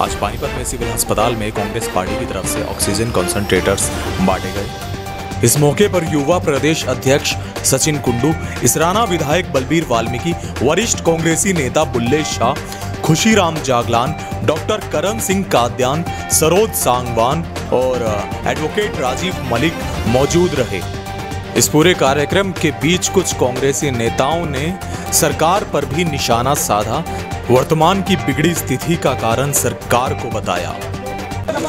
आज पानीपत में सिविल अस्पताल में कांग्रेस पार्टी की तरफ़ से ऑक्सीजन कॉन्सेंट्रेटर्स बांटे गए। इस मौके पर युवा प्रदेश अध्यक्ष सचिन कुंडू, इसराना विधायक बलबीर वाल्मीकि, वरिष्ठ कांग्रेसी नेता बुल्ले शाह, खुशीराम जागलान, डॉक्टर करण सिंह काद्यान, सरोज सांगवान और एडवोकेट राजीव मलिक मौजूद रहे। इस पूरे कार्यक्रम के बीच कुछ कांग्रेसी नेताओं ने सरकार पर भी निशाना साधा वर्तमान की बिगड़ी स्थिति का कारण सरकार को बताया।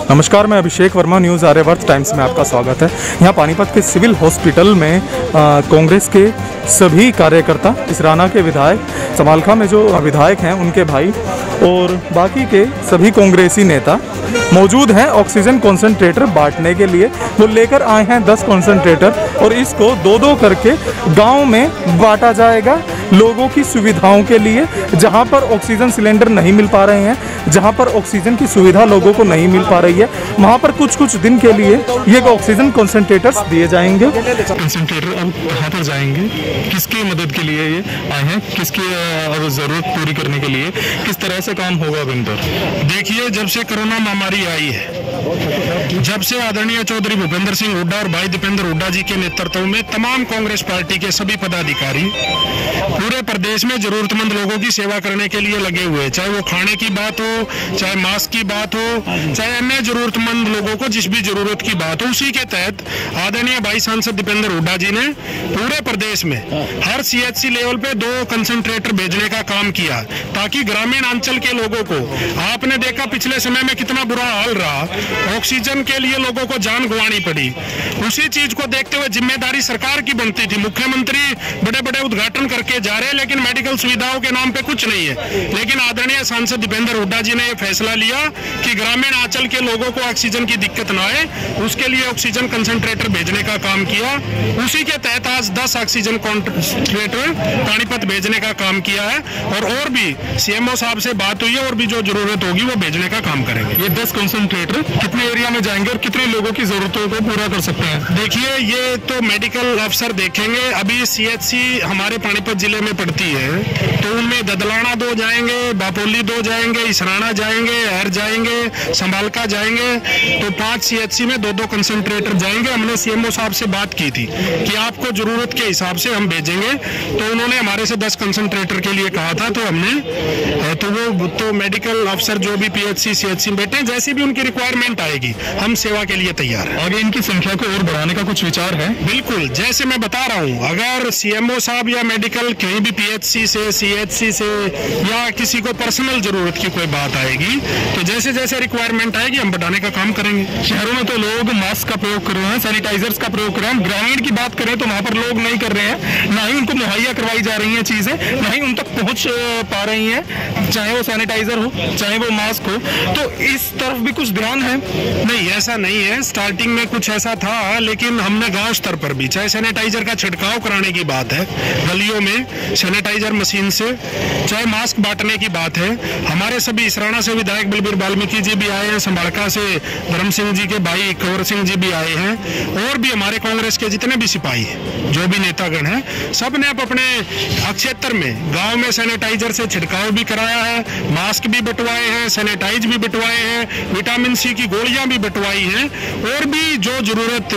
नमस्कार, मैं अभिषेक वर्मा, न्यूज़ आर्यवर्त टाइम्स में आपका स्वागत है। यहाँ पानीपत के सिविल हॉस्पिटल में कांग्रेस के सभी कार्यकर्ता, इसराना के विधायक समालखा में जो विधायक हैं, उनके भाई और बाकी के सभी कांग्रेसी नेता मौजूद हैं ऑक्सीजन कॉन्सेंट्रेटर बांटने के लिए। वो लेकर आए हैं 10 कॉन्सेंट्रेटर और इसको दो दो करके गाँव में बांटा जाएगा। लोगों की सुविधाओं के लिए, जहाँ पर ऑक्सीजन सिलेंडर नहीं मिल पा रहे हैं, जहाँ पर ऑक्सीजन की सुविधा लोगों को नहीं मिल पा रही है, वहाँ पर कुछ कुछ दिन के लिए ये ऑक्सीजन कॉन्सेंट्रेटर्स दिए जाएँगे। कंसंट्रेटर अब कहाँ पर जाएँगे। किसकी मदद के लिए ये आए हैं? किसकी ज़रूरत पूरी करने के लिए? किस तरह से काम होगा अब पर? देखिए, जब से कोरोना महामारी आई है जब से आदरणीय चौधरी भूपेंद्र सिंह हुड्डा और भाई दीपेंद्र हुड्डा जी के नेतृत्व में तमाम कांग्रेस पार्टी के सभी पदाधिकारी पूरे प्रदेश में जरूरतमंद लोगों की सेवा करने के लिए लगे हुए चाहे वो खाने की बात हो, चाहे मास्क की बात हो, चाहे अन्य जरूरतमंद लोगों को जिस भी ज़रूरत की बात हो, उसी के तहत आदरणीय भाई सांसद दीपेंद्र हुड्डा जी ने पूरे प्रदेश में हर सीएचसी लेवल पे दो कंसंट्रेटर भेजने का काम किया, ताकि ग्रामीण अंचल के लोगों को आपने देखा पिछले समय में कितना बुरा हाल रहा। ऑक्सीजन के लिए लोगों को जान गंवानी पड़ी। उसी चीज़ को देखते हुए ज़िम्मेदारी सरकार की बनती थी। मुख्यमंत्री बड़े बड़े उद्घाटन करके जा रहे हैं, लेकिन मेडिकल सुविधाओं के नाम पे कुछ नहीं है। लेकिन आदरणीय सांसद दीपेंद्र हुड्डा जी ने यह फैसला लिया कि ग्रामीण आंचल के लोगों को ऑक्सीजन की दिक्कत ना आए। उसके लिए ऑक्सीजन कंसंट्रेटर भेजने का काम किया। उसी के तहत आज 10 ऑक्सीजन कंसंट्रेटर पानीपत भेजने का काम किया है। और और भी सीएमओ साहब से बात हुई है, और भी जो ज़रूरत होगी, वो भेजने का काम करेंगे। ये दस कंसंट्रेटर कितने एरिया में जाएँगे और कितने लोगों की ज़रूरतों को पूरा कर सकते हैं? देखिए, ये तो मेडिकल अफसर देखेंगे। अभी सीएचसी हमारे पानीपत ज़िले में पड़ती है तो उनमें ददलाना दो जाएँगे, बापोली दो जाएँगे, इसराना जाएँगे हर जाएँगे, संभालका जाएँगे। तो पाँच सीएचसी में दो दो कंसंट्रेटर जाएँगे। हमने सीएमओ साहब से बात की थी कि आपको ज़रूरत के हिसाब से हम भेजेंगे। तो उन्होंने हमारे से दस कंसंट्रेटर के लिए कहा था तो हमने तो वो तो मेडिकल अफसर जो भी पीएचसी सीएचसी बैठे जैसी भी उनकी रिक्वायरमेंट आएगी हम सेवा के लिए तैयार हैं। आगे इनकी संख्या को और बढ़ाने का कुछ विचार है। बिल्कुल जैसे मैं बता रहा हूँ अगर सीएमओ साहब या मेडिकल कहीं भी पीएचसी से सीएचसी से या किसी को पर्सनल ज़रूरत की कोई बात आएगी तो जैसे जैसे रिक्वायरमेंट आएगी हम बढ़ाने का काम करेंगे। शहरों में तो लोग मास्क का प्रयोग कर रहे हैं सैनिटाइजर्स का प्रयोग कर रहे हैं। ग्रामीण की बात करें तो वहाँ पर लोग नहीं कर रहे हैं। ना ही उनको मुहैया करवाई जा रही है चीज़ें ना ही उन तक पहुँच पा रही है। चाहे वो सैनिटाइजर हो चाहे वो मास्क हो। तो इस तरफ़ भी कुछ ध्यान है? नहीं, ऐसा नहीं है। स्टार्टिंग में कुछ ऐसा था, लेकिन हमने गाँव स्तर पर भी, चाहे सैनिटाइजर का छिड़काव कराने की बात है, गलियों में सैनिटाइजर मशीन से, चाहे मास्क बांटने की बात है, हमारे सभी इसराना से विधायक बलबीर वाल्मीकि जी भी आए हैं, संभाड़का से धर्म सिंह जी के भाई कंवर सिंह जी भी आए हैं, और भी हमारे कांग्रेस के जितने भी सिपाही जो भी नेतागण हैं, सबने अब अपने क्षेत्र में, गाँव में सैनिटाइजर से छिड़काव भी कराया है मास्क भी बंटवाए हैं सैनिटाइज भी बंटवाए हैं विटामिन सी की गोलियाँ भी बंटवाई हैं, और भी जो ज़रूरत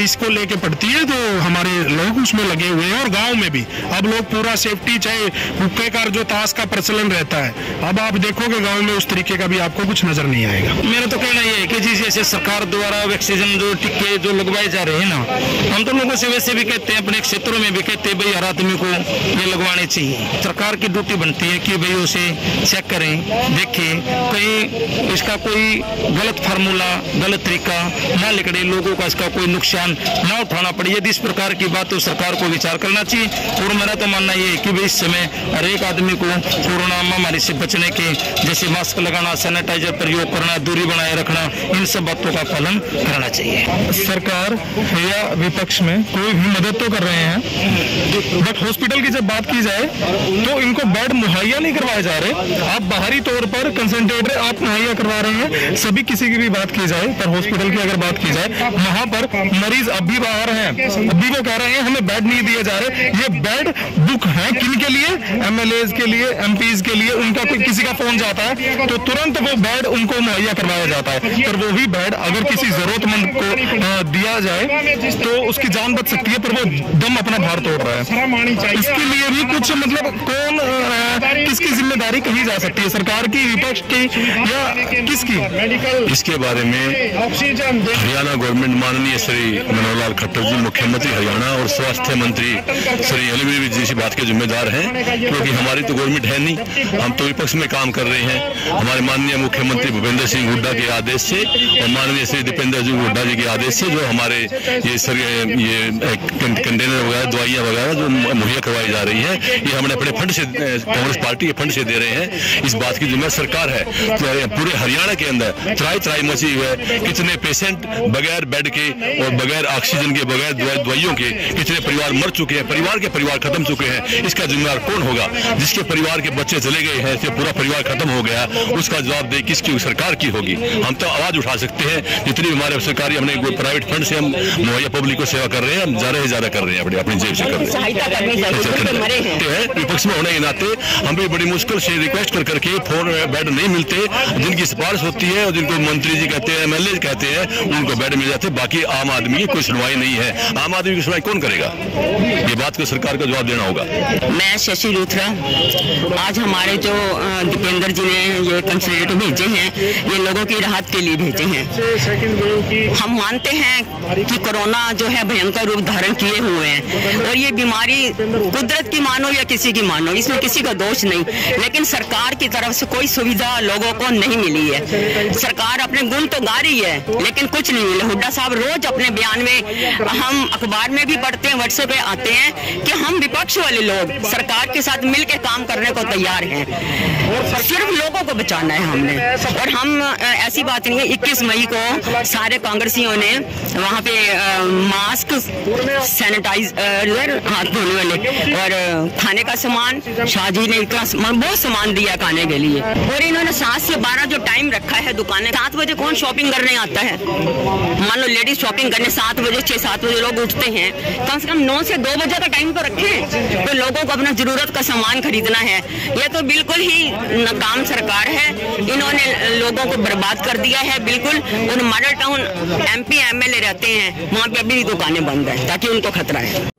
इसको लेके पड़ती है तो हमारे लोग उसमें लगे हुए हैं, और गाँव में भी। अब लोग पूरा सेफ्टी चाहे हुक्के का जो ताश का प्रचलन रहता है, अब आप देखोगे गाँव में उस तरीके का भी आपको कुछ नज़र नहीं आएगा। मेरा तो कहना ये है कि जिस जैसे सरकार द्वारा वैक्सीजन जो टीके जो लगवाए जा रहे हैं ना, हम तो लोगों से वैसे भी कहते हैं, अपने क्षेत्रों में भी कहते हैं, भाई हर आदमी को ये लगवाने चाहिए। सरकार की ड्यूटी बनती है कि भाई उसे चेक करें, देखें, कहीं इसका कोई गलत फार्मूला, गलत तरीका ना निकले लोगों का इसका कोई नुकसान ना उठाना पड़े। यदि इस प्रकार की बात तो सरकार को विचार करना चाहिए। और मेरा तो मानना ये है कि भाई इस समय हर एक आदमी को कोरोना महामारी से बचने के, जैसे मास्क लगाना, सैनिटाइजर प्रयोग करना, दूरी बनाए रखना, इन सब बातों का पालन करना चाहिए। सरकार या विपक्ष में कोई भी मदद तो कर रहे हैं, बट हॉस्पिटल की जब बात की जाए तो इनको बेड मुहैया नहीं करवाए जा रहे। आप बाहरी तौर पर कंसंट्रेटर आप मुहैया करवा रहे हैं, सभी किसी सीएमसी की भी बात की जाए, पर हॉस्पिटल की अगर बात की जाए, वहाँ पर मरीज़ अब भी बाहर हैं। अभी वो कह रहे हैं, हमें बेड नहीं दिए जा रहे। ये बेड बुक है किन के लिए? एमएलए के लिए एमपीज के लिए, उनका कोई किसी का फ़ोन जाता है तो तुरंत वो बेड उनको मुहैया करवाया जाता है। पर वो भी बेड अगर किसी जरूरतमंद को दिया जाए तो उसकी जान बच सकती है, पर वो दम अपना भार तोड़ रहा है। इसके लिए भी कुछ मतलब कौन किसकी ज़िम्मेदारी कही जा सकती है? सरकार की, विपक्ष की, या किसकी? इसके बारे में हरियाणा गवर्नमेंट माननीय श्री मनोहर लाल खट्टर जी मुख्यमंत्री हरियाणा और स्वास्थ्य मंत्री श्री अली जी इसी बात के जिम्मेदार हैं क्योंकि हमारी तो गवर्नमेंट है नहीं। हम तो विपक्ष में काम कर रहे हैं। हमारे माननीय मुख्यमंत्री भूपेंद्र सिंह हुड्डा के आदेश से और माननीय श्री दीपेंद्र सिंह हुड्डा जी के आदेश से जो हमारे ये सर ये कंटेनर वगैरह दवाइयाँ वगैरह जो मुहैया करवाई जा रही है ये हमने अपने फंड से कांग्रेस पार्टी के फंड से दे रहे हैं। इस बात की जिम्मेदार सरकार है। तो पूरे हरियाणा के अंदर त्राई त्राई मची हुई है कितने पेशेंट बगैर बेड के और बगैर ऑक्सीजन के बगैर दवाइयों के कितने परिवार मर चुके हैं परिवार के परिवार खत्म चुके हैं। इसका जिम्मेदार कौन होगा? जिसके परिवार के बच्चे चले गए हैं इससे पूरा परिवार खत्म हो गया उसका जवाब दे किसकी सरकार की होगी। हम तो आवाज़ उठा सकते हैं जितनी हमारे सरकारी हमने प्राइवेट फंड से हम मुहैया पब्लिक को सेवा कर रहे हैं हम ज़्यादा से ज़्यादा कर रहे हैं अपनी अपनी जेब से कर रहे हैं। करते हैं। विपक्ष में होने के नाते हम भी बड़ी मुश्किल से रिक्वेस्ट कर करके फ़ोन बेड नहीं मिलते जिनकी सिफारिश होती है और जिनको मंत्री जी कहते हैं एमएलए कहते हैं, उनको बेड मिल जाते, बाकी आम आदमी की कोई सुनवाई नहीं है। आम आदमी की सुनवाई कौन करेगा? ये बात को सरकार को जवाब देना होगा। मैं शशि लूथरा आज हमारे जो दीपेंद्र जी ने ये कंसल्टेटिव भेजे हैं, ये लोगों की राहत के लिए भेजे हैं। हम मानते हैं कि कोरोना जो है भयंकर रूप धारण किए हुए हैं। और ये बीमारी कुदरत की मानो या किसी की मानो, इसमें किसी का दोष नहीं। लेकिन सरकार की तरफ़ से कोई सुविधा लोगों को नहीं मिली है। सरकार अपने गुण तो गा रही है, लेकिन कुछ नहीं मिला। हुड्डा साहब रोज अपने बयान में हम अखबार में भी पढ़ते हैं, व्हाट्सएप पे आते हैं कि हम विपक्ष वाले लोग सरकार के साथ मिलकर काम करने को तैयार हैं। सिर्फ़ लोगों को बचाना है हमने। और हम ऐसी बात नहीं है 21 मई को सारे कांग्रेसियों ने वहाँ पे मास्क सैनिटाइजर हाथ धोने वाले और खाने का सामान, शाहजी ने इतना बहुत सामान दिया खाने के लिए। और इन्होंने सात से बारह जो टाइम रखा है दुकानें सात बजे कौन शॉपिंग करने आता है? मान लो लेडीज़ शॉपिंग करने सात बजे, छह, सात बजे लोग उठते हैं। कम से कम नौ से दो बजे का टाइम तो रखें। तो लोगों को अपना ज़रूरत का सामान खरीदना है। यह तो बिल्कुल ही नाकाम सरकार है। इन्होंने लोगों को बर्बाद कर दिया है। बिल्कुल और मॉडल टाउन एमपी एमएलए रहते हैं। वहाँ पे अभी दुकानें बंद है, ताकि उनको खतरा है